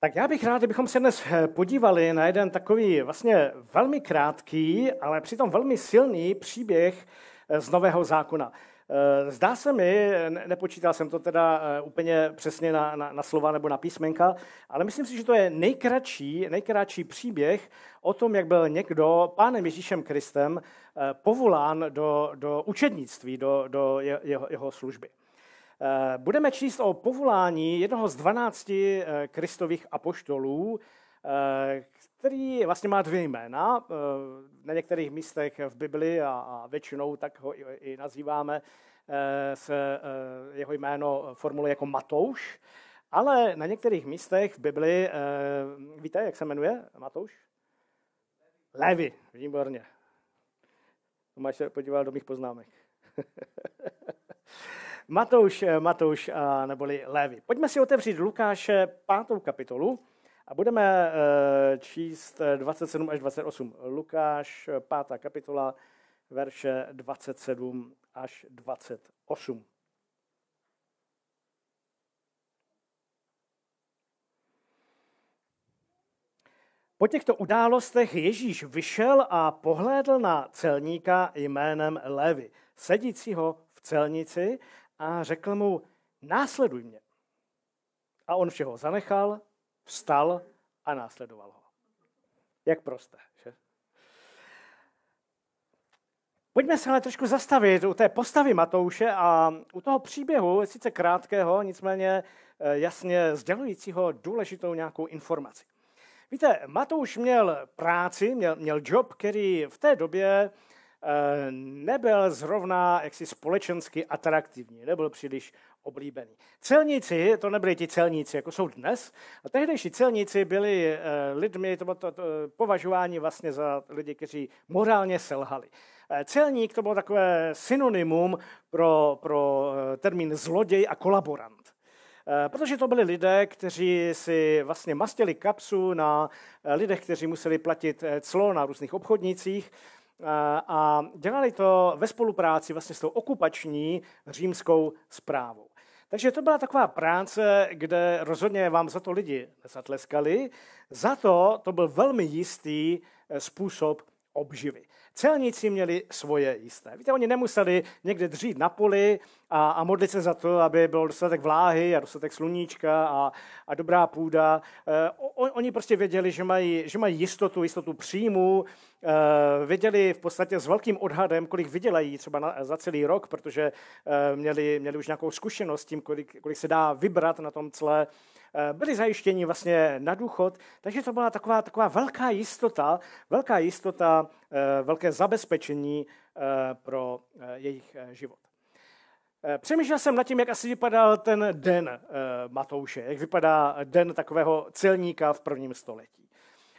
Tak já bych rád, kdybychom se dnes eh, podívali na jeden takový vlastně velmi krátký, ale přitom velmi silný příběh eh, z Nového zákona. Eh, zdá se mi, nepočítal jsem to teda úplně přesně na, na, na slova nebo na písmenka, ale myslím si, že to je nejkratší, nejkratší příběh o tom, jak byl někdo pánem Ježíšem Kristem povolán do, do učednictví, do, do jeho, jeho služby. Eh, budeme číst o povolání jednoho z dvanácti eh, kristových apoštolů, eh, který vlastně má dvě jména. Na některých místech v Bibli a většinou tak ho i nazýváme, se jeho jméno formuluje jako Matouš, ale na některých místech v Bibli, víte, jak se jmenuje Matouš? Levi, výborně. Tomáš se podíval do mých poznámek. Matouš, eh, Matouš neboli Lévy. Pojďme si otevřít Lukáše pátou kapitolu a budeme eh, číst 27 až 28. Lukáš pátá kapitola, verše 27 až 28. Po těchto událostech Ježíš vyšel a pohlédl na celníka jménem Levy, sedícího v celnici a řekl mu, následuj mě. A on všeho zanechal, vstal a následoval ho. Jak prosté, že? Pojďme se ale trošku zastavit u té postavy Matouše a u toho příběhu, sice krátkého, nicméně eh, jasně sdělujícího důležitou nějakou informaci. Víte, Matouš měl práci, měl, měl job, který v té době nebyl zrovna jaksi společensky atraktivní, nebyl příliš oblíbený. Celníci, to nebyli ti celníci, jako jsou dnes, a tehdejší celníci byli eh, lidmi, to bylo to, to, považování vlastně za lidi, kteří morálně selhali. Eh, celník to bylo takové synonymum pro, pro termín zloděj a kolaborant. Protože to byli lidé, kteří si vlastně mastili kapsu na lidech, kteří museli platit clo na různých obchodnicích a dělali to ve spolupráci vlastně s tou okupační římskou zprávou. Takže to byla taková práce, kde rozhodně vám za to lidi nezatleskali. Za to to byl velmi jistý eh, způsob obživy. Celníci měli svoje jisté. Víte, oni nemuseli někde dřít na poli a, a modlit se za to, aby byl dostatek vláhy a dostatek sluníčka a, a dobrá půda. E, on, oni prostě věděli, že mají, že mají jistotu, jistotu příjmu, e, věděli v podstatě s velkým odhadem, kolik vydělají třeba na, za celý rok, protože e, měli, měli už nějakou zkušenost s tím, kolik, kolik se dá vybrat na tom celé Eh, byli zajištěni vlastně na důchod, takže to byla taková, taková velká jistota, velká jistota, eh, velké zabezpečení eh, pro jejich život. Přemýšlel jsem nad tím, jak asi vypadal ten den Matouše, jak vypadá den takového celníka v prvním století.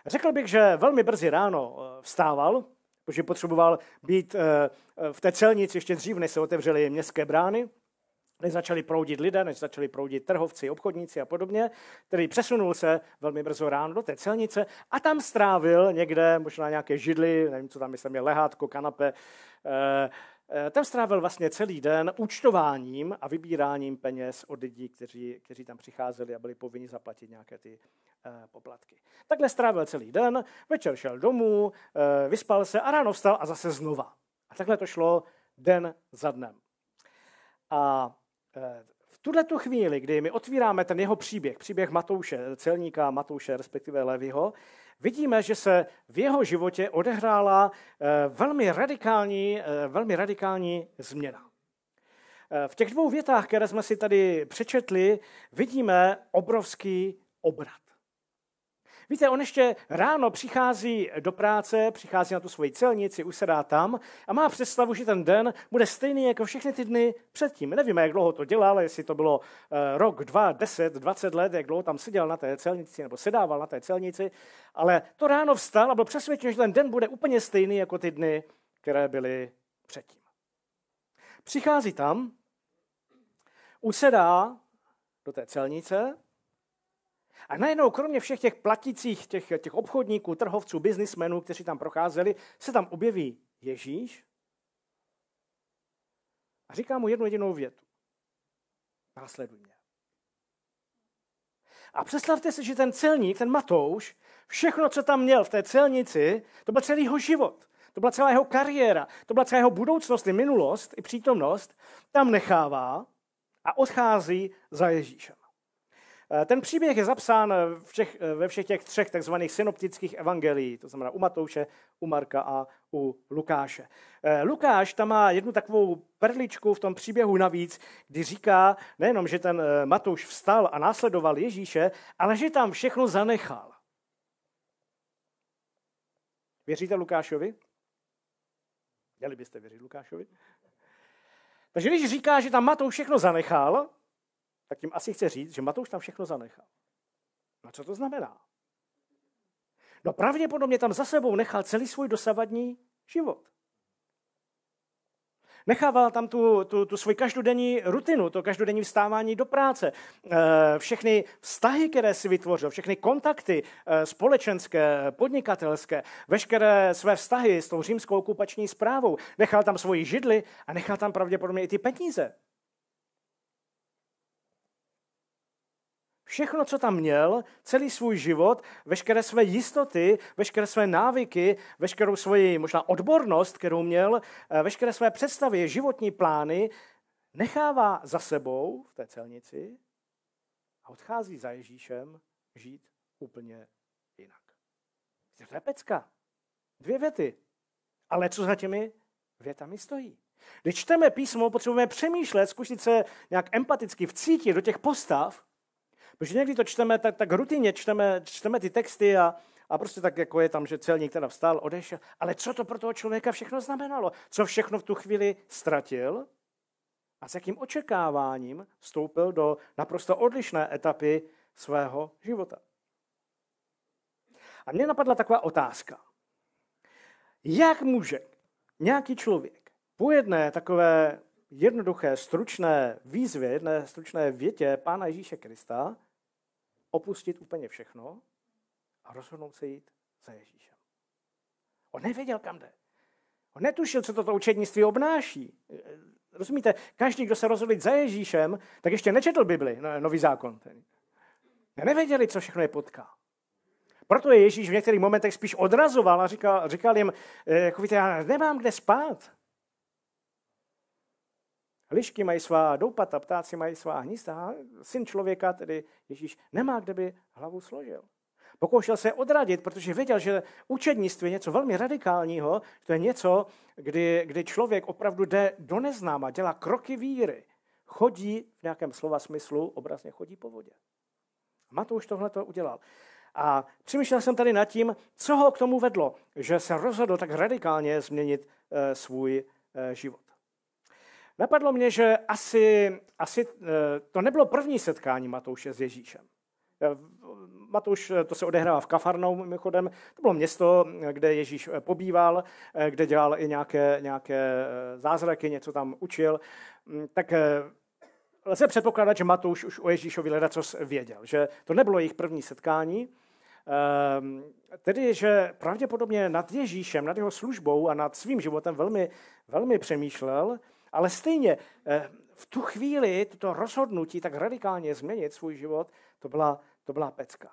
Řekl bych, že velmi brzy ráno vstával, protože potřeboval být v té celnici ještě dřív, než se otevřely městské brány než začali proudit lidé, než začali proudit trhovci, obchodníci a podobně, který přesunul se velmi brzo ráno do té celnice a tam strávil někde, možná nějaké židly, nevím, co tam jestli měl lehátko, kanape, eh, eh, tam strávil vlastně celý den účtováním a vybíráním peněz od lidí, kteří, kteří tam přicházeli a byli povinni zaplatit nějaké ty eh, poplatky. Takhle strávil celý den, večer šel domů, vyspal se a ráno vstal a zase znova. A takhle to šlo den za dnem. A v tuhle tu chvíli, kdy my otvíráme ten jeho příběh, příběh Matouše, celníka Matouše, respektive Levyho, vidíme, že se v jeho životě odehrála eh, velmi radikální, eh, velmi radikální změna. Eh, v těch dvou větách, které jsme si tady přečetli, vidíme obrovský obrat. Víte, on ještě ráno přichází do práce, přichází na tu svoji celnici, usedá tam a má představu, že ten den bude stejný jako všechny ty dny předtím. Nevíme, jak dlouho to dělal, jestli to bylo eh, rok, dva, deset, dvacet let, jak dlouho tam seděl na té celnici nebo sedával na té celnici, ale to ráno vstal a byl přesvědčen, že ten den bude úplně stejný jako ty dny, které byly předtím. Přichází tam, usedá do té celnice, a najednou, kromě všech těch platících, těch, těch obchodníků, trhovců, biznismenů, kteří tam procházeli, se tam objeví Ježíš a říká mu jednu jedinou větu. Následuj mě. A představte si, že ten celník, ten Matouš, všechno, co tam měl v té celnici, to byl celý jeho život. To byla celá jeho kariéra, to byla celá jeho budoucnost i minulost, i přítomnost, tam nechává a odchází za Ježíšem. Eh, ten příběh je zapsán v všech, eh, ve všech těch třech takzvaných synoptických evangelií, to znamená u Matouše, u Marka a u Lukáše. Eh, Lukáš tam má jednu takovou perličku v tom příběhu navíc, kdy říká nejenom, že ten Matouš vstal a následoval Ježíše, ale že tam všechno zanechal. Věříte Lukášovi? Měli byste věřit Lukášovi? Takže když říká, že tam Matouš všechno zanechal, tak tím asi chce říct, že Matouš tam všechno zanechal. No co to znamená? No pravděpodobně tam za sebou nechal celý svůj dosavadní život. Nechával tam tu, tu, tu svoji každodenní rutinu, to každodenní vstávání do práce, eh, všechny vztahy, které si vytvořil, všechny kontakty eh, společenské, podnikatelské, veškeré své vztahy s tou římskou okupační zprávou. Nechal tam svoji židli a nechal tam pravděpodobně i ty peníze. Všechno, co tam měl, celý svůj život, veškeré své jistoty, veškeré své návyky, veškerou svoji možná odbornost, kterou měl, eh, veškeré své představy, životní plány, nechává za sebou v té celnici a odchází za Ježíšem žít úplně jinak. To je pecka. Dvě věty. Ale co za těmi větami stojí? Když čteme písmo, potřebujeme přemýšlet, zkusit se nějak empaticky vcítit do těch postav, Protože někdy to čteme tak, tak rutině, čteme, čteme ty texty a, a prostě tak, jako je tam, že celník teda vstal, odešel. Ale co to pro toho člověka všechno znamenalo? Co všechno v tu chvíli ztratil? A s jakým očekáváním vstoupil do naprosto odlišné etapy svého života? A mě napadla taková otázka. Jak může nějaký člověk po jedné takové jednoduché, stručné výzvě, jedné stručné větě Pána Ježíše Krista opustit úplně všechno a rozhodnout se jít za Ježíšem. On nevěděl, kam jde. On netušil, co toto učednictví obnáší. Rozumíte, každý, kdo se rozhodl za Ježíšem, tak ještě nečetl Bibli, no, nový zákon. Nevěděli, co všechno je potká. Proto je Ježíš v některých momentech spíš odrazoval a říkal, říkal jim, eh, jako víte, já nemám kde spát. Lišky mají svá doupata, ptáci mají svá hnízda. Syn člověka, tedy Ježíš, nemá kde by hlavu složil. Pokoušel se odradit, protože věděl, že učednictví je něco velmi radikálního, to je něco, kdy, kdy člověk opravdu jde do neznáma, dělá kroky víry, chodí v nějakém slova smyslu, obrazně chodí po vodě. Matouš tohle to udělal. A přemýšlel jsem tady nad tím, co ho k tomu vedlo, že se rozhodl tak radikálně změnit e, svůj e, život. Napadlo mě, že asi, asi eh, to nebylo první setkání Matouše s Ježíšem. Eh, Matouš, eh, to se odehrává v Kafarnou, mimochodem, to bylo město, kde Ježíš pobýval, kde dělal i nějaké, nějaké zázraky, něco tam učil. Mm, tak lze předpokládat, že Matouš už o Ježíšovi co věděl, že to nebylo jejich první setkání, ehm, Tedy, že pravděpodobně nad Ježíšem, nad jeho službou a nad svým životem velmi, velmi přemýšlel ale stejně eh, v tu chvíli toto rozhodnutí tak radikálně změnit svůj život, to byla, to byla pecka.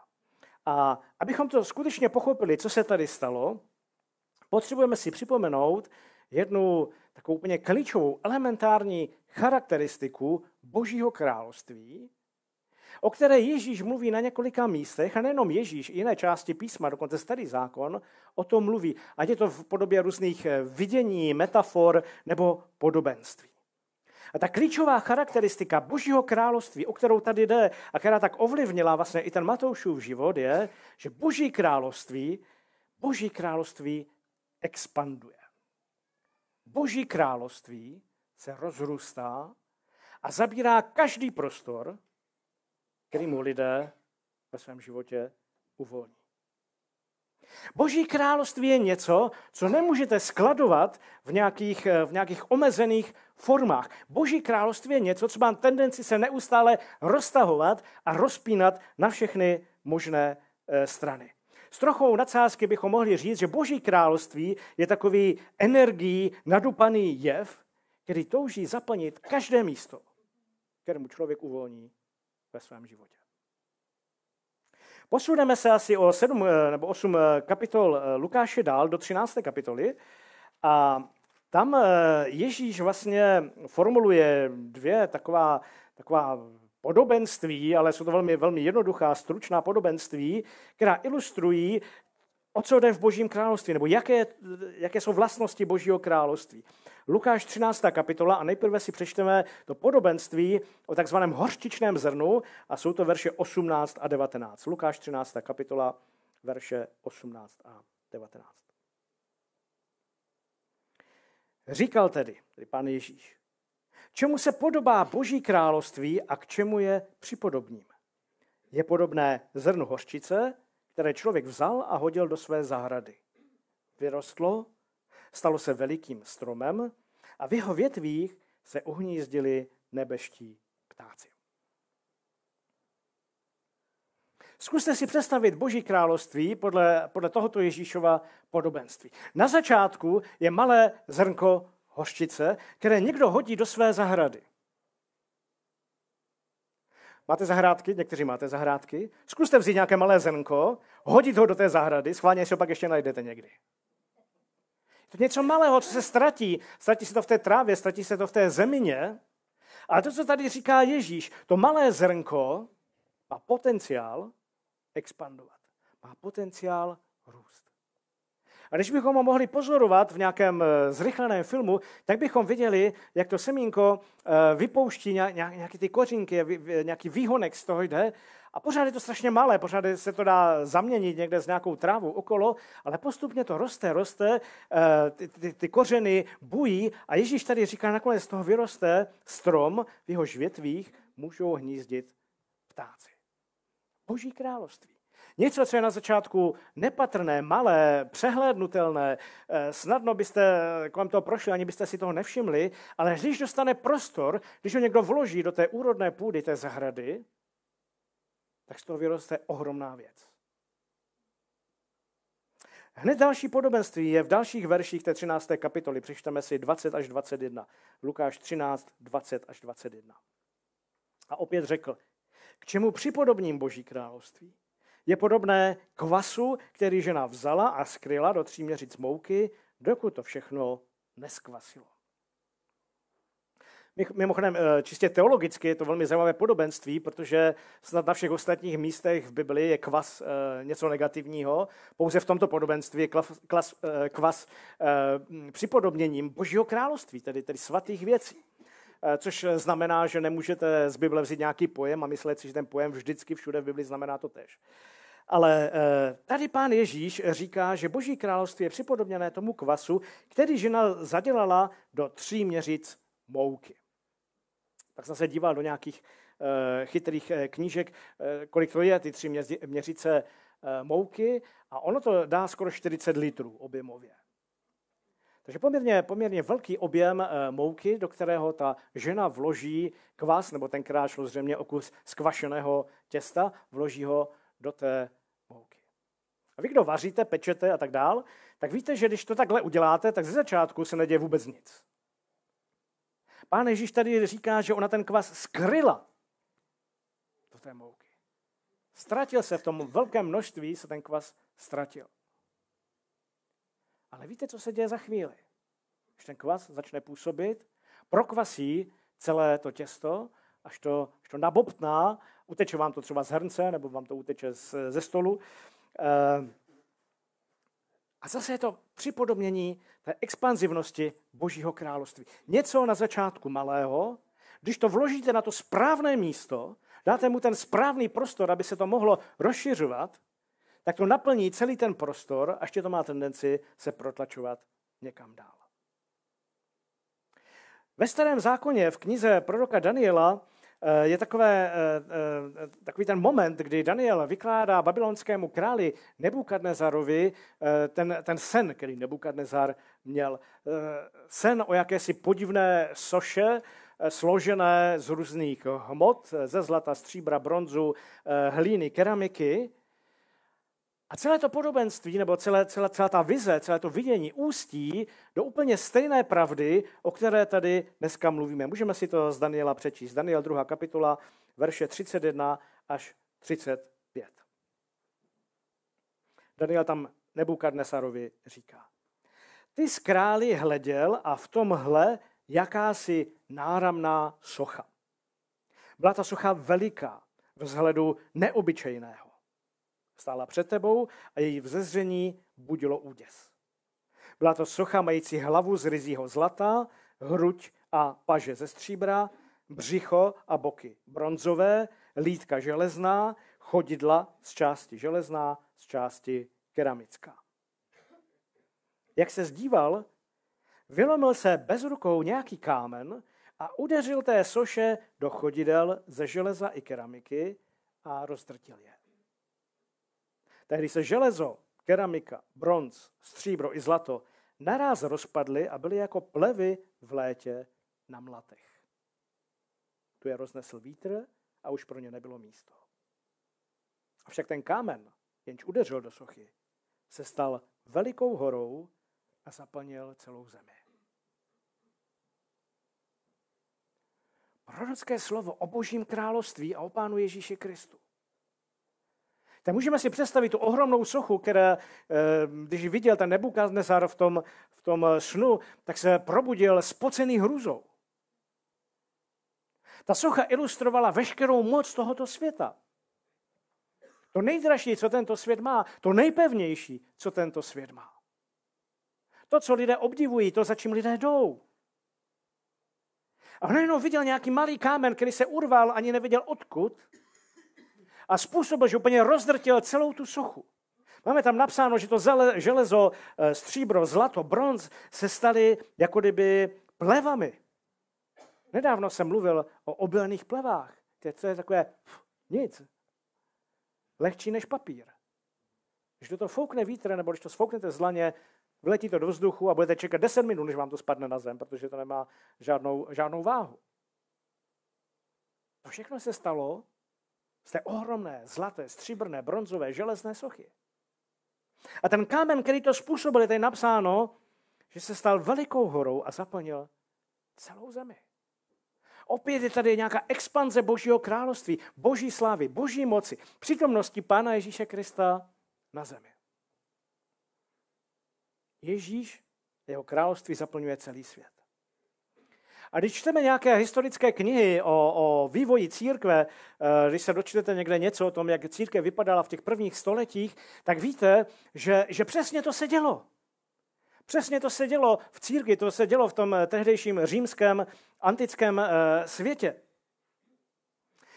A abychom to skutečně pochopili, co se tady stalo, potřebujeme si připomenout jednu takovou úplně klíčovou, elementární charakteristiku Božího království, o které Ježíš mluví na několika místech, a nejenom Ježíš, i jiné části písma, dokonce starý zákon, o tom mluví. Ať je to v podobě různých eh, vidění, metafor nebo podobenství. A ta klíčová charakteristika Božího království, o kterou tady jde a která tak ovlivnila vlastně i ten Matoušův život, je, že Boží království, Boží království expanduje. Boží království se rozrůstá a zabírá každý prostor, který mu lidé ve svém životě uvolní. Boží království je něco, co nemůžete skladovat v nějakých, v nějakých omezených formách. Boží království je něco, co má tendenci se neustále roztahovat a rozpínat na všechny možné eh, strany. S trochou nadsázky bychom mohli říct, že Boží království je takový energií nadupaný jev, který touží zaplnit každé místo, kterému člověk uvolní ve svém životě. Posuneme se asi o 7 nebo 8 kapitol Lukáše dál do 13. kapitoly a tam Ježíš vlastně formuluje dvě taková, taková podobenství, ale jsou to velmi, velmi jednoduchá, stručná podobenství, která ilustrují, o co jde v Božím království, nebo jaké, jaké jsou vlastnosti Božího království. Lukáš 13. kapitola a nejprve si přečteme to podobenství o takzvaném hořčičném zrnu a jsou to verše 18 a 19. Lukáš 13. kapitola, verše 18 a 19. Říkal tedy, tedy pán Ježíš, čemu se podobá Boží království a k čemu je připodobním. Je podobné zrnu hořčice, které člověk vzal a hodil do své zahrady. Vyrostlo, stalo se velikým stromem a v jeho větvích se uhnízdili nebeští ptáci. Zkuste si představit Boží království podle, podle tohoto Ježíšova podobenství. Na začátku je malé zrnko hořčice, které někdo hodí do své zahrady. Máte zahrádky? Někteří máte zahrádky. Zkuste vzít nějaké malé zrnko, hodit ho do té zahrady, schválně si ho pak ještě najdete někdy. Je to něco malého, co se ztratí. Ztratí se to v té trávě, ztratí se to v té zemině. Ale to, co tady říká Ježíš, to malé zrnko má potenciál expandovat. Má potenciál růst. A když bychom ho mohli pozorovat v nějakém eh, zrychleném filmu, tak bychom viděli, jak to semínko eh, vypouští nějaké ty kořínky, nějaký výhonek z toho jde a pořád je to strašně malé, pořád se to dá zaměnit někde s nějakou trávou okolo, ale postupně to roste, roste, eh, ty, ty, ty kořeny bují a Ježíš tady říká, nakonec z toho vyroste strom, v jehož větvích můžou hnízdit ptáci. Boží království. Něco, co je na začátku nepatrné, malé, přehlédnutelné, eh, snadno byste kolem toho prošli, ani byste si toho nevšimli, ale když dostane prostor, když ho někdo vloží do té úrodné půdy, té zahrady, tak z toho vyroste ohromná věc. Hned další podobenství je v dalších verších té 13. kapitoly. Přečteme si 20 až 21. Lukáš 13, 20 až 21. A opět řekl, k čemu připodobním Boží království? Je podobné kvasu, který žena vzala a skryla do tří měřic mouky, dokud to všechno neskvasilo. Mimochodem, eh, čistě teologicky je to velmi zajímavé podobenství, protože snad na všech ostatních místech v Biblii je kvas eh, něco negativního. Pouze v tomto podobenství je kvas, kvas, eh, kvas připodobněním Božího království, tedy, tedy svatých věcí. Což znamená, že nemůžete z Bible vzít nějaký pojem a myslet si, že ten pojem vždycky všude v Bibli znamená to tež. Ale tady pán Ježíš říká, že Boží království je připodobněné tomu kvasu, který žena zadělala do tří měřic mouky tak jsem se díval do nějakých uh, chytrých uh, knížek, kolik to je, ty tři měři, měřice mouky, a ono to dá skoro 40 litrů objemově. Takže poměrně, poměrně velký objem mouky, do kterého ta žena vloží kvas, nebo tenkrát šlo zřejmě o kus skvašeného těsta, vloží ho do té. A vy, kdo vaříte, pečete a tak dál, tak víte, že když to takhle uděláte, tak ze začátku se neděje vůbec nic. Pán Ježíš tady říká, že ona ten kvas skryla do té mouky. Ztratil se v tom velkém množství, se ten kvas ztratil. Ale víte, co se děje za chvíli? Když ten kvas začne působit, prokvasí celé to těsto, až to, až to nabobtná, uteče vám to třeba z hrnce, nebo vám to uteče z, ze stolu. Eh, a zase je to připodobnění té expanzivnosti Božího království. Něco na začátku malého, když to vložíte na to správné místo, dáte mu ten správný prostor, aby se to mohlo rozšiřovat, tak to naplní celý ten prostor a ještě to má tendenci se protlačovat někam dál. Ve starém zákoně v knize proroka Daniela je takové, eh, eh, takový ten moment, kdy Daniel vykládá babylonskému králi Nebukadnezarovi ten, ten sen, který Nebukadnezar měl. Sen o jakési podivné soše, složené z různých hmot, ze zlata, stříbra, bronzu, hlíny, keramiky. A celé to podobenství, nebo celé, celá, celá ta vize, celé to vidění ústí do úplně stejné pravdy, o které tady dneska mluvíme. Můžeme si to z Daniela přečíst. Daniel 2. kapitola, verše 31 až 35. Daniel tam Nebukadnesarovi říká. Ty z králi hleděl a v tomhle jakási náramná socha. Byla ta socha veliká, vzhledu neobyčejného. Stála před tebou a její vzezření budilo úděs. Byla to socha mající hlavu z ryzího zlata, hruď a paže ze stříbra, břicho a boky bronzové, lítka železná, chodidla z části železná, z části keramická. Jak se zdíval, vylomil se bez rukou nějaký kámen a udeřil té soše do chodidel ze železa i keramiky a rozdrtil je. Tehdy se železo, keramika, bronz, stříbro i zlato naráz rozpadly a byly jako plevy v létě na mlatech. Tu je roznesl vítr a už pro ně nebylo místo. Avšak ten kámen, jenž udeřil do sochy, se stal velikou horou a zaplnil celou zemi. Prorocké slovo o božím království a o pánu Ježíši Kristu. Tak můžeme si představit tu ohromnou sochu, která, eh, když viděl ten Nebukadnesar v tom, v tom snu, tak se probudil spocený hrůzou. Ta socha ilustrovala veškerou moc tohoto světa. To nejdražší, co tento svět má, to nejpevnější, co tento svět má. To, co lidé obdivují, to, za čím lidé jdou. A on jenom viděl nějaký malý kámen, který se urval, ani nevěděl odkud, a způsobil, že úplně rozdrtil celou tu sochu. Máme tam napsáno, že to železo, eh, stříbro, zlato, bronz se staly jako kdyby plevami. Nedávno jsem mluvil o obilných plevách. To je takové nic. Lehčí než papír. Když to, to foukne vítr, nebo když to sfouknete zlaně, vyletí to do vzduchu a budete čekat 10 minut, než vám to spadne na zem, protože to nemá žádnou, žádnou váhu. To všechno se stalo z té ohromné, zlaté, stříbrné, bronzové, železné sochy. A ten kámen, který to způsobil, je tady napsáno, že se stal velikou horou a zaplnil celou zemi. Opět je tady nějaká expanze Božího království, Boží slávy, Boží moci, přítomnosti Pána Ježíše Krista na zemi. Ježíš, jeho království zaplňuje celý svět. A když čteme nějaké historické knihy o, o vývoji církve, eh, když se dočtete někde něco o tom, jak církev vypadala v těch prvních stoletích, tak víte, že, že přesně to se dělo. Přesně to se dělo v církvi, to se dělo v tom tehdejším římském antickém eh, světě.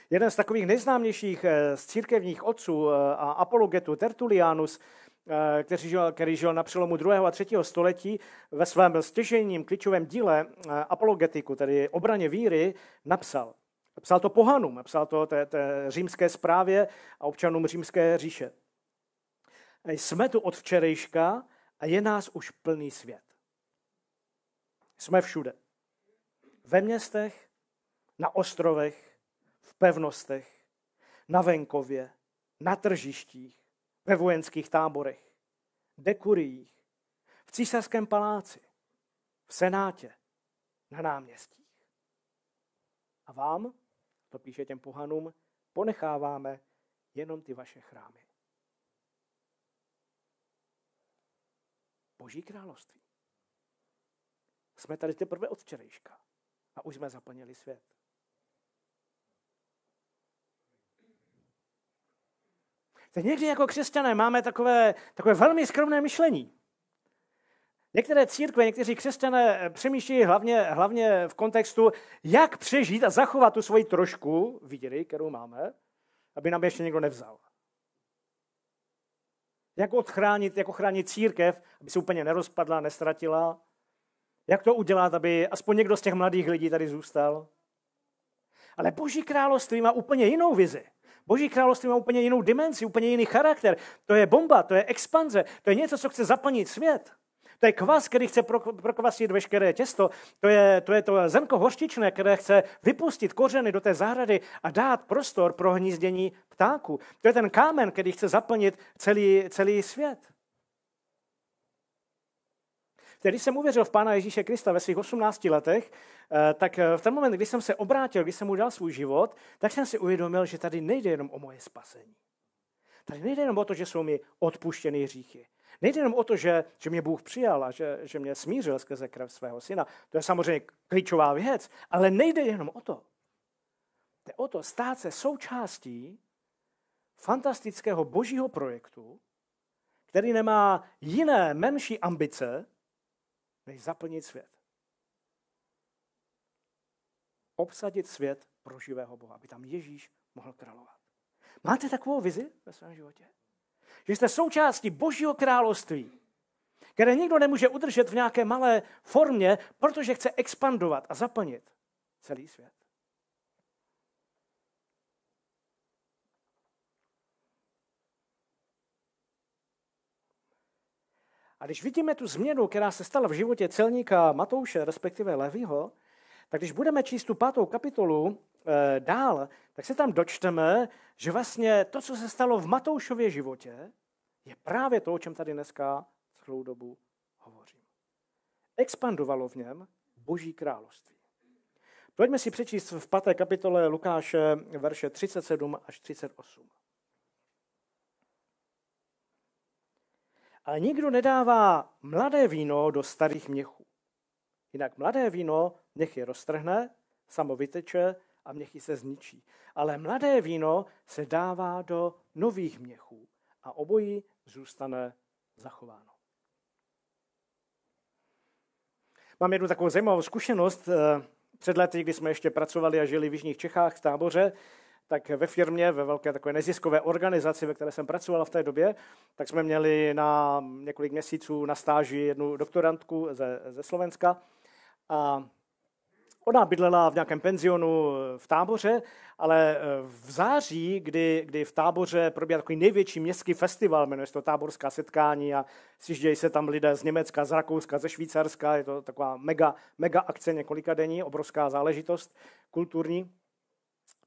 Jeden z takových nejznámějších eh, z církevních otců a apologetů, Tertulianus, který žil, který žil na přelomu 2. a 3. století, ve svém stěžením klíčovém díle eh, apologetiku, tedy obraně víry, napsal. Psal to pohanům, psal to té, té římské zprávě a občanům římské říše. Jsme tu od včerejška a je nás už plný svět. Jsme všude. Ve městech, na ostrovech, v pevnostech, na venkově, na tržištích, ve vojenských táborech, dekuriích, v císařském paláci, v senátě, na náměstích. A vám, to píše těm pohanům, ponecháváme jenom ty vaše chrámy. Boží království. Jsme tady teprve od včerejška a už jsme zaplnili svět. Tak někdy jako křesťané máme takové, takové velmi skromné myšlení. Některé církve, někteří křesťané přemýšlí hlavně, hlavně v kontextu, jak přežít a zachovat tu svoji trošku víry, kterou máme, aby nám ještě někdo nevzal. Jak odchránit, jak ochránit církev, aby se úplně nerozpadla, nestratila. Jak to udělat, aby aspoň někdo z těch mladých lidí tady zůstal. Ale Boží království má úplně jinou vizi. Boží království má úplně jinou dimenzi, úplně jiný charakter. To je bomba, to je expanze, to je něco, co chce zaplnit svět. To je kvas, který chce prokvasit veškeré těsto. To je, to je to zrnko hořčičné, které chce vypustit kořeny do té zahrady a dát prostor pro hnízdění ptáků. To je ten kámen, který chce zaplnit celý, celý svět. Když jsem uvěřil v Pána Ježíše Krista ve svých 18 letech, eh, tak eh, v ten moment, kdy jsem se obrátil, když jsem mu dal svůj život, tak jsem si uvědomil, že tady nejde jenom o moje spasení. Tady nejde jenom o to, že jsou mi odpuštěny hříchy. Nejde jenom o to, že, že mě Bůh přijal a že, že mě smířil skrze krev svého syna. To je samozřejmě klíčová věc, ale nejde jenom o to. Jde o to stát se součástí fantastického božího projektu, který nemá jiné menší ambice, než zaplnit svět. Obsadit svět pro živého Boha, aby tam Ježíš mohl královat. Máte takovou vizi ve svém životě? Že jste součástí Božího království, které nikdo nemůže udržet v nějaké malé formě, protože chce expandovat a zaplnit celý svět. A když vidíme tu změnu, která se stala v životě celníka Matouše, respektive Levího, tak když budeme číst tu pátou kapitolu e, dál, tak se tam dočteme, že vlastně to, co se stalo v Matoušově životě, je právě to, o čem tady dneska celou dobu hovořím. Expandovalo v něm Boží království. Pojďme si přečíst v páté kapitole Lukáše verše 37 až 38. Ale nikdo nedává mladé víno do starých měchů. Jinak mladé víno měchy roztrhne, samo vyteče a měchy se zničí. Ale mladé víno se dává do nových měchů a obojí zůstane zachováno. Mám jednu takovou zajímavou zkušenost. Eh, před lety, kdy jsme ještě pracovali a žili v Jižních Čechách v táboře, tak ve firmě, ve velké takové neziskové organizaci, ve které jsem pracoval v té době, tak jsme měli na několik měsíců na stáži jednu doktorantku ze, ze Slovenska. A ona bydlela v nějakém penzionu v táboře, ale eh, v září, kdy, kdy v táboře probíhá takový největší městský festival, jmenuje se to táborská setkání a sjíždějí se tam lidé z Německa, z Rakouska, ze Švýcarska, je to taková mega, mega akce několika denní, obrovská záležitost kulturní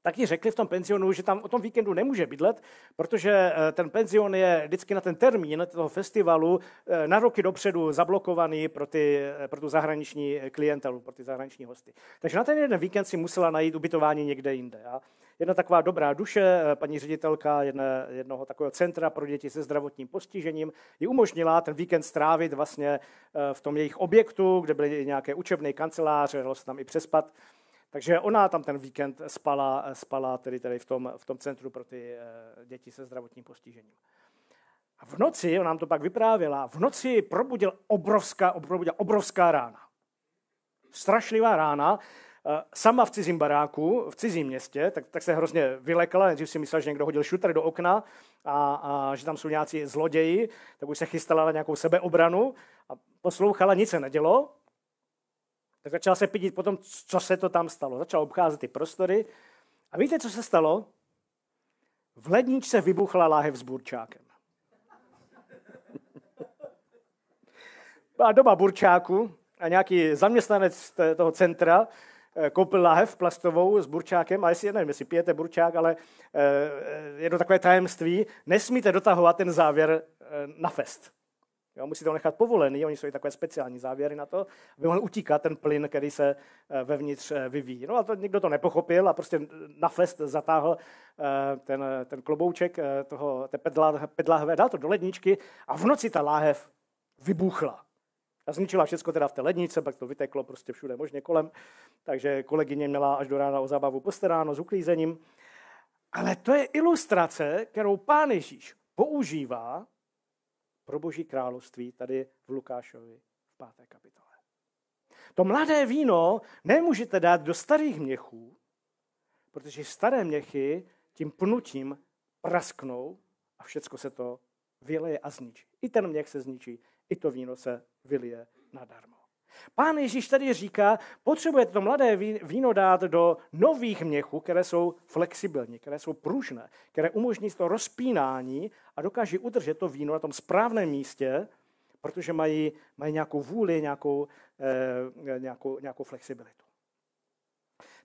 tak ji řekli v tom penzionu, že tam o tom víkendu nemůže bydlet, protože eh, ten penzion je vždycky na ten termín toho festivalu eh, na roky dopředu zablokovaný pro, ty, eh, pro tu zahraniční klientelu, pro ty zahraniční hosty. Takže na ten jeden víkend si musela najít ubytování někde jinde. A jedna taková dobrá duše, paní ředitelka jedne, jednoho takového centra pro děti se zdravotním postižením, ji umožnila ten víkend strávit vlastně v tom jejich objektu, kde byly nějaké učebné kanceláře, dalo se tam i přespat. Takže ona tam ten víkend spala, spala tedy, tedy v, tom, v tom centru pro ty eh, děti se zdravotním postižením. A v noci, ona nám to pak vyprávěla, v noci probudil obrovská, probudila obrovská rána. Strašlivá rána, eh, sama v cizím baráku, v cizím městě, tak, tak se hrozně vylekla, nejdřív si myslela, že někdo hodil šutr do okna a, a že tam jsou nějací zloději, tak už se chystala na nějakou sebeobranu a poslouchala, nic se nedělo, tak začal se pídit potom, co se to tam stalo. Začal obcházet ty prostory. A víte, co se stalo? V ledničce vybuchla láhev s burčákem. Byla doba burčáku a nějaký zaměstnanec toho centra eh, koupil láhev plastovou s burčákem a jestli, nevím, jestli pijete burčák, ale eh, je to takové tajemství, nesmíte dotahovat ten závěr eh, na fest. Jo, musíte ho nechat povolený, oni jsou i takové speciální závěry na to, aby mohl utíkat ten plyn, který se eh, vevnitř eh, vyvíjí. No a to někdo to nepochopil a prostě na fest zatáhl eh, ten, ten klobouček toho, té pedláhve, dal to do ledničky a v noci ta láhev vybuchla. A zničila všechno teda v té lednice, pak to vyteklo prostě všude možně kolem, takže kolegyně měla až do rána o zábavu postaráno s uklízením. Ale to je ilustrace, kterou pán Ježíš používá pro boží království tady v Lukášovi v páté kapitole. To mladé víno nemůžete dát do starých měchů, protože staré měchy tím pnutím prasknou a všecko se to vyleje a zničí. I ten měch se zničí, i to víno se vylije nadarmo. Pán Ježíš tady říká, potřebujete to mladé víno dát do nových měchů, které jsou flexibilní, které jsou pružné, které umožní to rozpínání a dokáží udržet to víno na tom správném místě, protože mají, mají nějakou vůli, nějakou, eh, nějakou, nějakou flexibilitu.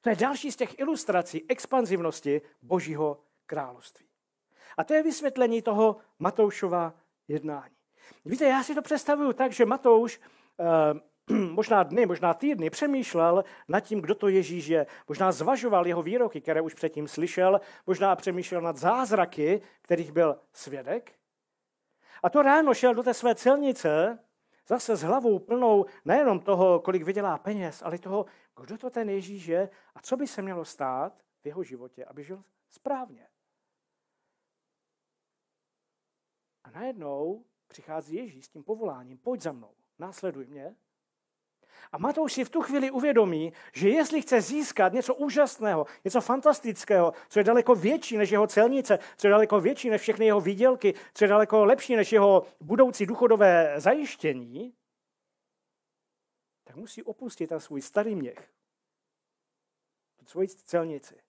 To je další z těch ilustrací expanzivnosti Božího království. A to je vysvětlení toho Matoušova jednání. Víte, já si to představuju tak, že Matouš eh, možná dny, možná týdny přemýšlel nad tím, kdo to Ježíš je. Možná zvažoval jeho výroky, které už předtím slyšel. Možná přemýšlel nad zázraky, kterých byl svědek. A to ráno šel do té své celnice zase s hlavou plnou nejenom toho, kolik vydělá peněz, ale toho, kdo to ten Ježíš je a co by se mělo stát v jeho životě, aby žil správně. A najednou přichází Ježíš s tím povoláním, pojď za mnou, následuj mě. A Matouš si v tu chvíli uvědomí, že jestli chce získat něco úžasného, něco fantastického, co je daleko větší než jeho celnice, co je daleko větší než všechny jeho výdělky, co je daleko lepší než jeho budoucí důchodové zajištění, tak musí opustit ten svůj starý měch, tu svoji celnici,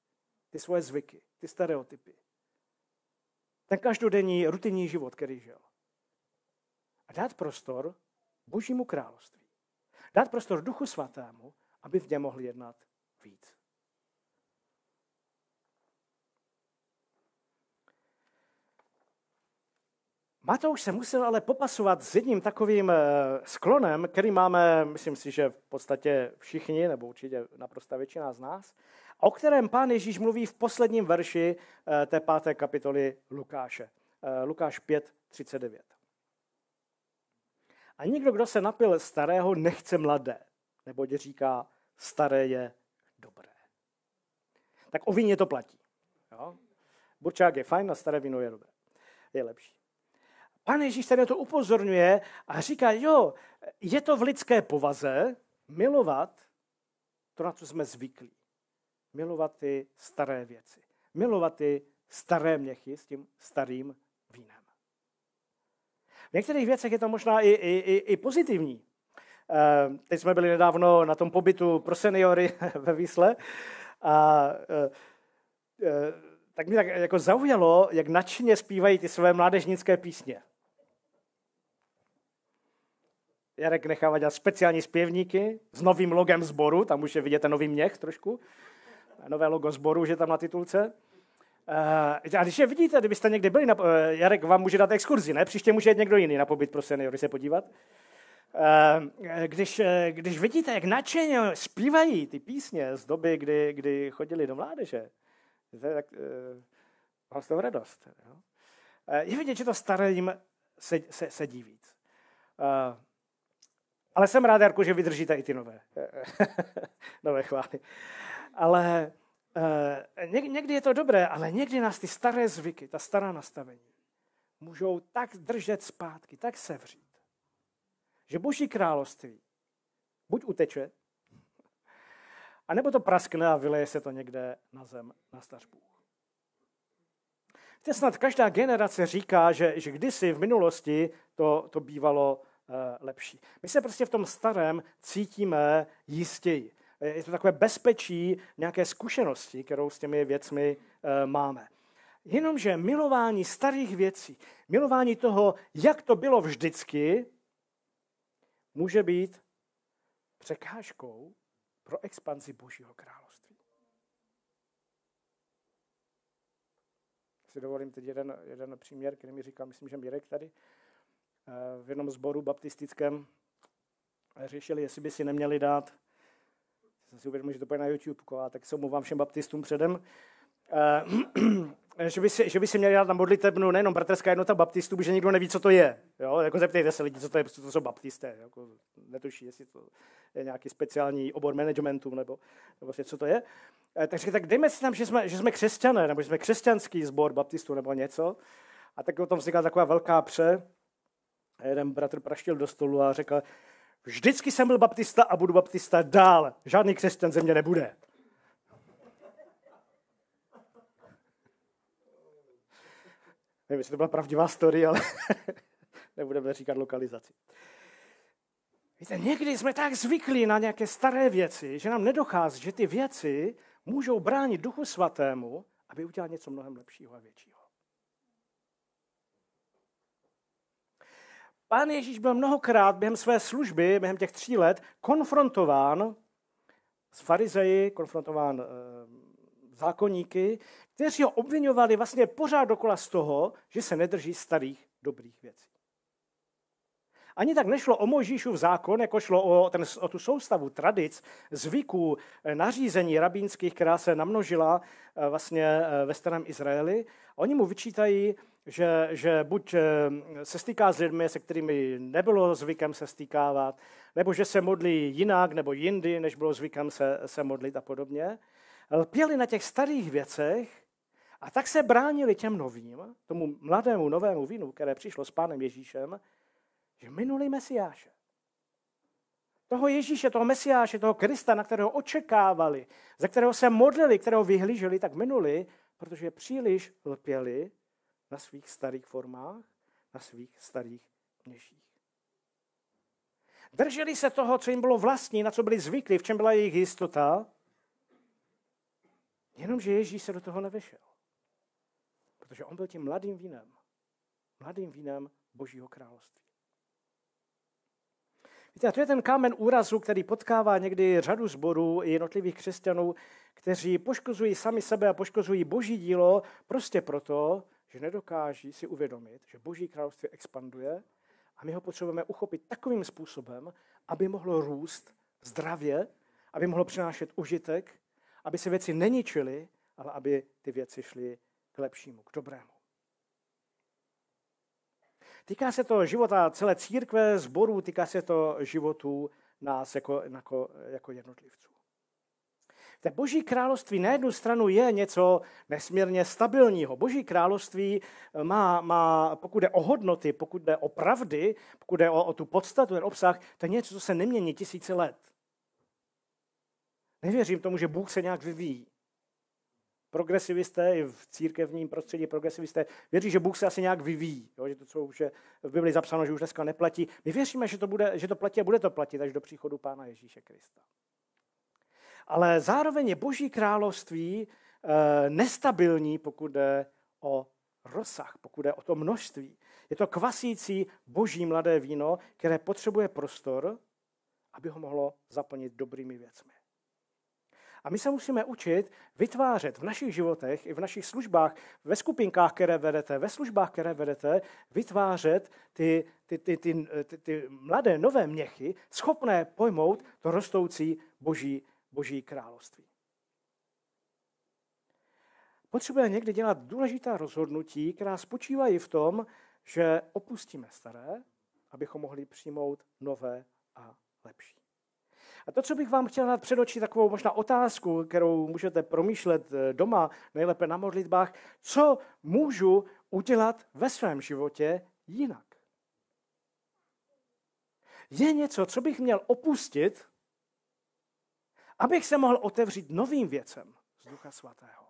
ty svoje zvyky, ty stereotypy, ten každodenní rutinní život, který žil. A dát prostor Božímu království. Dát prostor Duchu Svatému, aby v něm mohl jednat víc. Matouš se musel ale popasovat s jedním takovým eh, sklonem, který máme, myslím si, že v podstatě všichni, nebo určitě naprosto většina z nás, o kterém pán Ježíš mluví v posledním verši eh, té páté kapitoly Lukáše. Eh, Lukáš 5, 39. A nikdo, kdo se napil starého, nechce mladé, neboť říká, staré je dobré. Tak o víně to platí. Jo? Burčák je fajn a staré víno je dobré. Je lepší. Pane Ježíš tady to upozorňuje a říká, jo, je to v lidské povaze milovat to, na co jsme zvyklí. Milovat ty staré věci. Milovat ty staré měchy s tím starým. V některých věcech je to možná i, i, i, i pozitivní. Eh, teď jsme byli nedávno na tom pobytu pro seniory ve Výsle a eh, eh, tak mi tak jako zaujalo, jak nadšeně zpívají ty své mládežnické písně. Jarek nechává dělat speciální zpěvníky s novým logem sboru, tam už je vidět ten nový měch trošku, nové logo sboru, že tam na titulce. Uh, a když je vidíte, kdybyste někdy byli, na, uh, Jarek vám může dát exkurzi, ne? Příště může jít někdo jiný na pobyt pro seniory se podívat. Uh, když, uh, když vidíte, jak nadšeně zpívají ty písně z doby, kdy, kdy chodili do mládeže, tak uh, mám z toho radost. Jo? Uh, je vidět, že to starým se, se, sedí víc. Uh, ale jsem rád, Jarku, že vydržíte i ty nové, nové chvály. Ale někdy je to dobré, ale někdy nás ty staré zvyky, ta stará nastavení, můžou tak držet zpátky, tak sevřít, že Boží království buď uteče, anebo to praskne a vyleje se to někde na zem, na stařbů. Víte, snad každá generace říká, že, že kdysi v minulosti to, to bývalo uh, lepší. My se prostě v tom starém cítíme jistěji je to takové bezpečí nějaké zkušenosti, kterou s těmi věcmi eh, máme. Jenomže milování starých věcí, milování toho, jak to bylo vždycky, může být překážkou pro expanzi Božího království. Si dovolím teď jeden, jeden příměr, který mi říkal, myslím, že Mirek tady, eh, v jednom zboru baptistickém řešili, jestli by si neměli dát jsem si uvědomil, že to bude na YouTube, a tak se omlouvám všem baptistům předem. Uh, že, by si, že by si měli dát na modlitebnu nejenom bratrská jednota baptistů, protože nikdo neví, co to je. Jo? Jako zeptejte se lidi, co to, je, co to jsou baptisté. Jako netuší, jestli to je nějaký speciální obor managementu, nebo, nebo vlastně, co to je. Uh, takže tak dejme si tam, že jsme, že jsme křesťané, nebo že jsme křesťanský sbor baptistů, nebo něco. A tak o tom vznikla taková velká pře. Jeden bratr praštil do stolu a řekl, Vždycky jsem byl baptista a budu baptista dál. Žádný křesťan ze mě nebude. Nevím, jestli to byla pravdivá story, ale nebudeme říkat lokalizaci. Víte, někdy jsme tak zvyklí na nějaké staré věci, že nám nedochází, že ty věci můžou bránit Duchu Svatému, aby udělal něco mnohem lepšího a většího. Pán Ježíš byl mnohokrát během své služby, během těch tří let, konfrontován s farizeji, konfrontován e, zákonníky, kteří ho obvinovali vlastně pořád dokola z toho, že se nedrží starých dobrých věcí. Ani tak nešlo o Mojžíšův zákon, jako šlo o, ten, o tu soustavu tradic, zvyků, eh, nařízení rabínských, která se namnožila eh, vlastně eh, ve starém Izraeli. Oni mu vyčítají, že, že buď se stýká s lidmi, se kterými nebylo zvykem se stýkávat, nebo že se modlí jinak nebo jindy, než bylo zvykem se, se modlit a podobně. Lpěli na těch starých věcech a tak se bránili těm novým, tomu mladému novému vínu, které přišlo s pánem Ježíšem, že minuli Mesiáše. Toho Ježíše, toho Mesiáše, toho Krista, na kterého očekávali, za kterého se modlili, kterého vyhlíželi, tak minuli, protože příliš lpěli na svých starých formách, na svých starých měších. Drželi se toho, co jim bylo vlastní, na co byli zvyklí, v čem byla jejich jistota, jenomže Ježíš se do toho nevešel. Protože on byl tím mladým vínem. Mladým vínem Božího království. Víte, a to je ten kámen úrazu, který potkává někdy řadu zborů i jednotlivých křesťanů, kteří poškozují sami sebe a poškozují boží dílo prostě proto, že nedokáží si uvědomit, že boží království expanduje a my ho potřebujeme uchopit takovým způsobem, aby mohlo růst zdravě, aby mohlo přinášet užitek, aby se věci neničily, ale aby ty věci šly k lepšímu, k dobrému. Týká se to života celé církve, zborů, týká se to životů nás jako, jako, jako jednotlivců. Tak Boží království na jednu stranu je něco nesmírně stabilního. Boží království má, má pokud jde o hodnoty, pokud jde o pravdy, pokud jde o, o tu podstatu, ten obsah, to je něco, co se nemění tisíce let. Nevěřím tomu, že Bůh se nějak vyvíjí progresivisté i v církevním prostředí progresivisté věří, že Bůh se asi nějak vyvíjí, jo, že to, co už je v Biblii zapsáno, že už dneska neplatí. My věříme, že to, bude, že to platí a bude to platit až do příchodu Pána Ježíše Krista. Ale zároveň je Boží království e, nestabilní, pokud jde o rozsah, pokud jde o to množství. Je to kvasící boží mladé víno, které potřebuje prostor, aby ho mohlo zaplnit dobrými věcmi. A my se musíme učit vytvářet v našich životech i v našich službách, ve skupinkách, které vedete, ve službách, které vedete, vytvářet ty, ty, ty, ty, ty, ty mladé nové měchy, schopné pojmout to rostoucí boží, boží království. Potřebujeme někdy dělat důležitá rozhodnutí, která spočívají v tom, že opustíme staré, abychom mohli přijmout nové a lepší. A to, co bych vám chtěl dát před oči, takovou možná otázku, kterou můžete promýšlet eh, doma, nejlépe na modlitbách, co můžu udělat ve svém životě jinak? Je něco, co bych měl opustit, abych se mohl otevřít novým věcem z Ducha Svatého.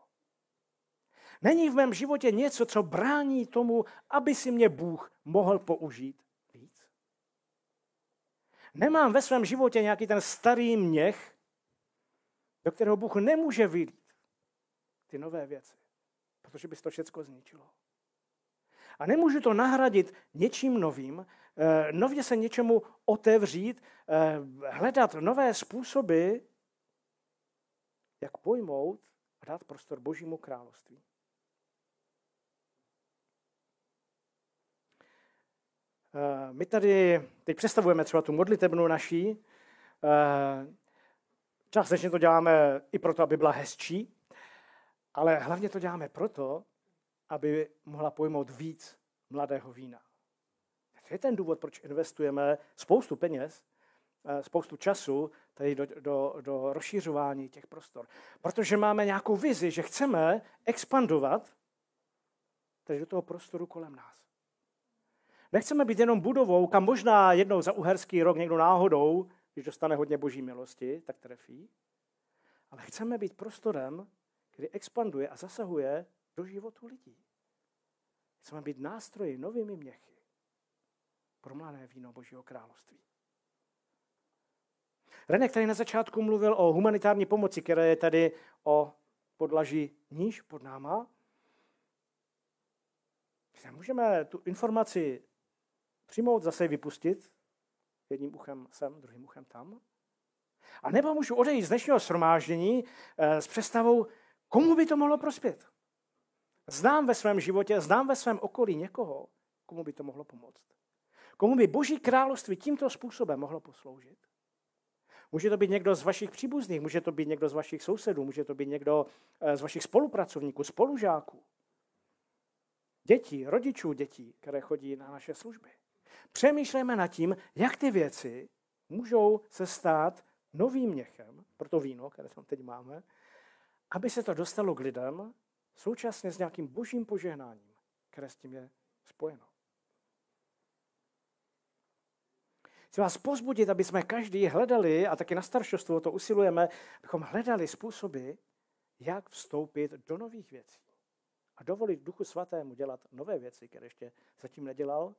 Není v mém životě něco, co brání tomu, aby si mě Bůh mohl použít Nemám ve svém životě nějaký ten starý měch, do kterého Bůh nemůže vylít ty nové věci, protože by to všechno zničilo. A nemůžu to nahradit něčím novým, eh, nově se něčemu otevřít, eh, hledat nové způsoby, jak pojmout a dát prostor Božímu království. My tady teď představujeme třeba tu modlitebnu naší. Eh, částečně to děláme i proto, aby byla hezčí, ale hlavně to děláme proto, aby mohla pojmout víc mladého vína. To je ten důvod, proč investujeme spoustu peněz, eh, spoustu času tady do, do, do rozšířování těch prostor. Protože máme nějakou vizi, že chceme expandovat tady do toho prostoru kolem nás. Nechceme být jenom budovou, kam možná jednou za uherský rok někdo náhodou, když dostane hodně boží milosti, tak trefí. Ale chceme být prostorem, který expanduje a zasahuje do životu lidí. Chceme být nástroji novými měchy pro mladé víno Božího království. René, který na začátku mluvil o humanitární pomoci, která je tady o podlaží níž pod náma, můžeme tu informaci přijmout, zase vypustit, jedním uchem sem, druhým uchem tam. A nebo můžu odejít z dnešního shromáždění eh, s představou, komu by to mohlo prospět. Znám ve svém životě, znám ve svém okolí někoho, komu by to mohlo pomoct. komu by Boží království tímto způsobem mohlo posloužit. Může to být někdo z vašich příbuzných, může to být někdo z vašich sousedů, může to být někdo eh, z vašich spolupracovníků, spolužáků, dětí, rodičů dětí, které chodí na naše služby. Přemýšlejme nad tím, jak ty věci můžou se stát novým měchem pro to víno, které tam teď máme, aby se to dostalo k lidem současně s nějakým božím požehnáním, které s tím je spojeno. Chci vás pozbudit, aby jsme každý hledali, a taky na staršostvu o to usilujeme, abychom hledali způsoby, jak vstoupit do nových věcí. A dovolit Duchu Svatému dělat nové věci, které ještě zatím nedělal.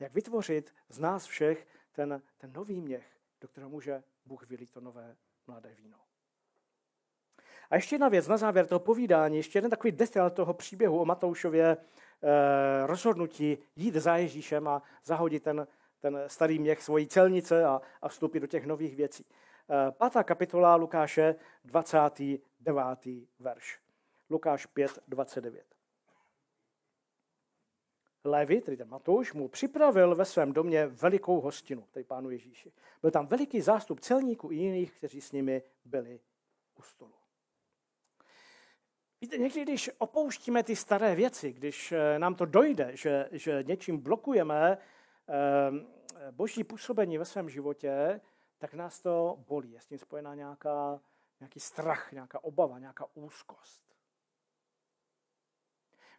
Jak vytvořit z nás všech ten, ten nový měch, do kterého může Bůh vylít to nové mladé víno. A ještě jedna věc na závěr toho povídání, ještě jeden takový detail toho příběhu o Matoušově eh, rozhodnutí jít za Ježíšem a zahodit ten, ten starý měch svojí celnice a, a vstoupit do těch nových věcí. Eh, pátá kapitola Lukáše, 29. verš. Lukáš 5, 29. Levi, tedy ten Matouš, mu připravil ve svém domě velikou hostinu, tedy pánu Ježíši. Byl tam veliký zástup celníků i jiných, kteří s nimi byli u stolu. Víte, někdy, když opouštíme ty staré věci, když eh, nám to dojde, že, že něčím blokujeme eh, boží působení ve svém životě, tak nás to bolí. Je s tím spojená nějaká, nějaký strach, nějaká obava, nějaká úzkost.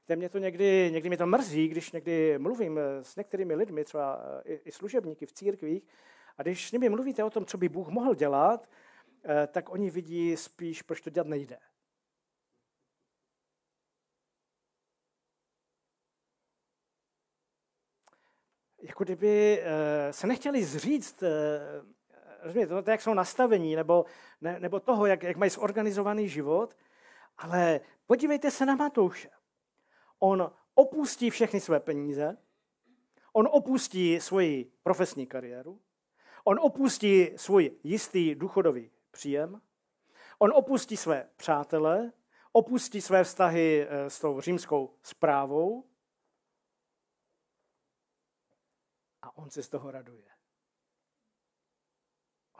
Víte, mě to někdy, někdy mě to mrzí, když někdy mluvím s některými lidmi, třeba i, i služebníky v církvích, a když s nimi mluvíte o tom, co by Bůh mohl dělat, eh, tak oni vidí spíš, proč to dělat nejde. jako kdyby eh, se nechtěli zříct, eh, rozumíte, to, jak jsou nastavení, nebo, ne, nebo toho, jak, jak mají zorganizovaný život, ale podívejte se na Matouše. On opustí všechny své peníze, on opustí svoji profesní kariéru, on opustí svůj jistý důchodový příjem, on opustí své přátele, opustí své vztahy eh, s tou římskou zprávou a on se z toho raduje.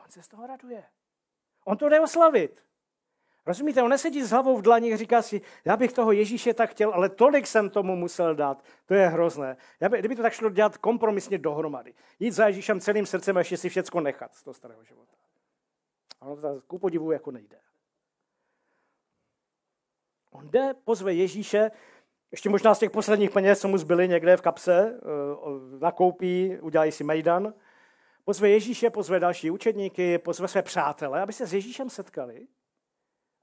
On se z toho raduje. On to jde oslavit. Rozumíte, on nesedí s hlavou v dlaních a říká si, já bych toho Ježíše tak chtěl, ale tolik jsem tomu musel dát. To je hrozné. Já by, kdyby to tak šlo dělat kompromisně dohromady. Jít za Ježíšem celým srdcem a ještě si všecko nechat z toho starého života. A ono to ku podivu jako nejde. On jde, pozve Ježíše, ještě možná z těch posledních peněz, co mu zbyly někde v kapse, eh, nakoupí, udělají si mejdan. Pozve Ježíše, pozve další učedníky, pozve své přátele, aby se s Ježíšem setkali,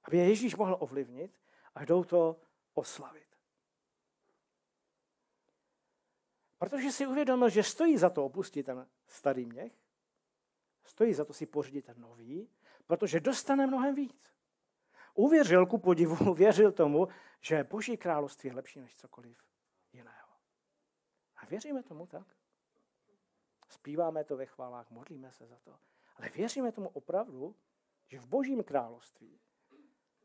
aby je Ježíš mohl ovlivnit a jdou to oslavit. Protože si uvědomil, že stojí za to opustit ten starý měch, stojí za to si pořídit ten nový, protože dostane mnohem víc. Uvěřil ku podivu, věřil tomu, že Boží království je lepší než cokoliv jiného. A věříme tomu tak? Zpíváme to ve chválách, modlíme se za to. Ale věříme tomu opravdu, že v Božím království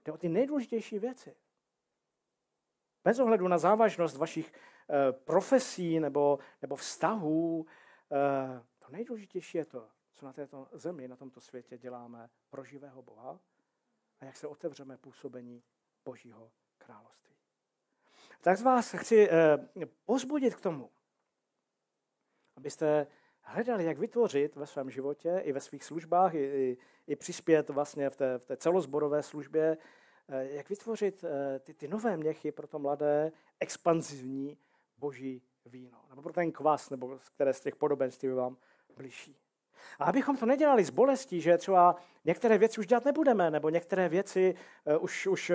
jde o ty nejdůležitější věci. Bez ohledu na závažnost vašich e, profesí nebo, nebo vztahů, e, to nejdůležitější je to, co na této zemi, na tomto světě děláme pro živého Boha a jak se otevřeme působení Božího království. Tak z vás chci eh, pozbudit k tomu, abyste hledali, jak vytvořit ve svém životě i ve svých službách, i, i, i přispět vlastně v té, v té celozborové službě, jak vytvořit eh, ty, ty nové měchy pro to mladé, expanzivní boží víno. Nebo pro ten kvas, nebo které z těch podobenství vám blížší. A abychom to nedělali z bolestí, že třeba některé věci už dělat nebudeme, nebo některé věci uh, už, už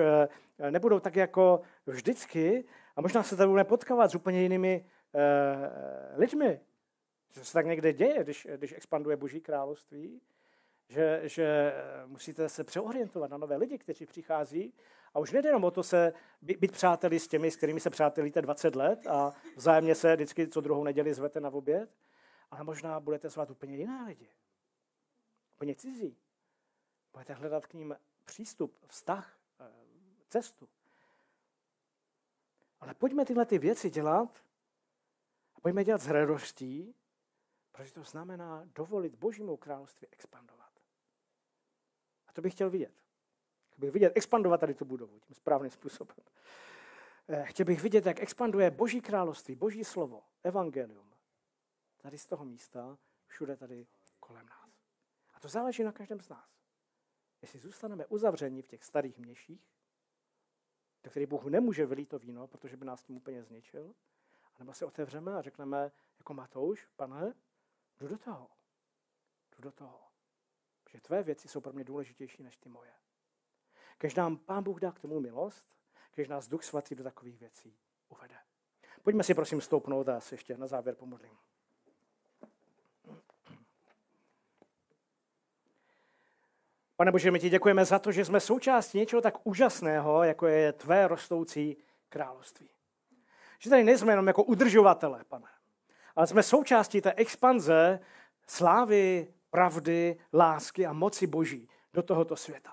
nebudou tak jako vždycky, a možná se tady budeme potkávat s úplně jinými lidmi. Že se tak někde děje, když, když expanduje Boží království, že, že musíte se přeorientovat na nové lidi, kteří přichází. A už nejde jenom o to se být přáteli s těmi, s kterými se přátelíte 20 let a vzájemně se vždycky co druhou neděli zvete na oběd, ale možná budete zvát úplně jiné lidi. Úplně cizí. Budete hledat k ním přístup, vztah, eh, cestu. Ale pojďme tyhle ty věci dělat a pojďme dělat s radostí, Protože to znamená dovolit Božímu království expandovat. To bych chtěl vidět. Chtěl bych vidět expandovat tady tu budovu tím správným způsobem. Eh, chtěl bych vidět, jak expanduje Boží království, Boží slovo, evangelium. Tady z toho místa, všude tady kolem nás. A to záleží na každém z nás. Jestli zůstaneme uzavřeni v těch starých měších, do kterých Bůh nemůže vylít to víno, protože by nás tím úplně zničil, anebo se otevřeme a řekneme, jako Matouš, pane, jdu do toho. Jdu do toho. Protože tvé věci jsou pro mě důležitější než ty moje. Když nám Pán Bůh dá k tomu milost, když nás Duch Svatý do takových věcí uvede. Pojďme si prosím stoupnout a se ještě na závěr pomodlím. Pane Bože, my ti děkujeme za to, že jsme součástí něčeho tak úžasného, jako je tvé rostoucí království. Že tady nejsme jenom jako udržovatele, pane, ale jsme součástí té expanze slávy, pravdy, lásky a moci Boží do tohoto světa.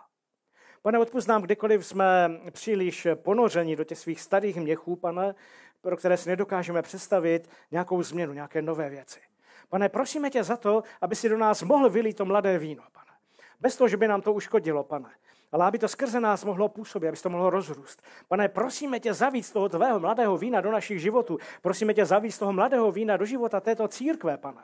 Pane, odpust nám, kdykoliv jsme příliš ponořeni do těch svých starých měchů, pane, pro které si nedokážeme představit nějakou změnu, nějaké nové věci. Pane, prosíme tě za to, aby si do nás mohl vylít to mladé víno, pane. Bez toho, že by nám to uškodilo, pane. Ale aby to skrze nás mohlo působit, aby to mohlo rozrůst. Pane, prosíme tě zavíc toho tvého mladého vína do našich životů. Prosíme tě zavíc toho mladého vína do života této církve, pane.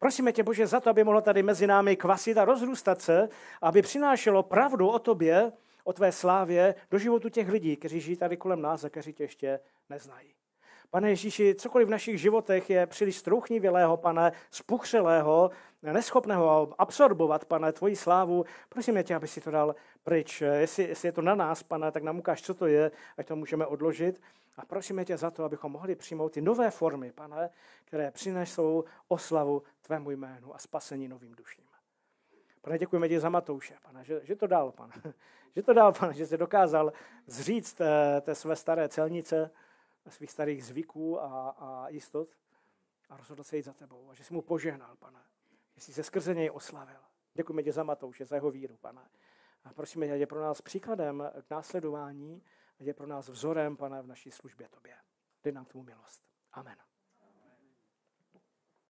Prosíme tě, Bože, za to, aby mohlo tady mezi námi kvasit a rozrůstat se, aby přinášelo pravdu o tobě, o tvé slávě do životu těch lidí, kteří žijí tady kolem nás a kteří tě ještě neznají. Pane Ježíši, cokoliv v našich životech je příliš strouchnivělého, pane, spuchřelého, neschopného absorbovat, pane, tvoji slávu, prosíme tě, aby si to dal pryč. Jestli, jestli je to na nás, pane, tak nám ukáž, co to je, ať to můžeme odložit. A prosíme tě za to, abychom mohli přijmout ty nové formy, pane, které přinesou oslavu tvému jménu a spasení novým duším. Pane, děkujeme ti za Matouše, pane, že, že to dal, pane. Že to dal, pane, že jsi dokázal zříct té, té své staré celnice, svých starých zvyků a, a jistot a rozhodl se jít za tebou a že jsi mu požehnal, pane. Že jsi se skrze něj oslavil. Děkujeme tě za Matouše, za jeho víru, pane. A prosíme tě, je pro nás příkladem k následování, je pro nás vzorem, pane, v naší službě tobě. Dej nám tomu milost. Amen.